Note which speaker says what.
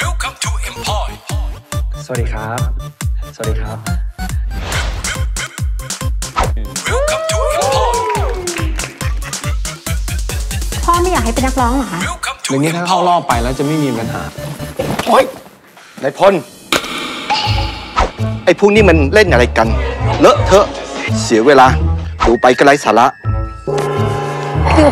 Speaker 1: Welcome to Employ
Speaker 2: สวัสดีครับ สวัสดีครับ
Speaker 1: Welcome to Employ
Speaker 3: พ่อไม่อยากให้เป็นนักร้องเหรอคะ
Speaker 1: Welcome
Speaker 2: อ
Speaker 1: to
Speaker 2: ย่างนี้ถ้าเข้ารอบไปแล้วจะไม่มีปัญหา
Speaker 4: โอ๊ยนายพล ไอ้พวกนี้มันเล่นอะไรกัน เลอะเทอะ เสียเวลา ดูไปก็ไร้สาระ
Speaker 3: คือ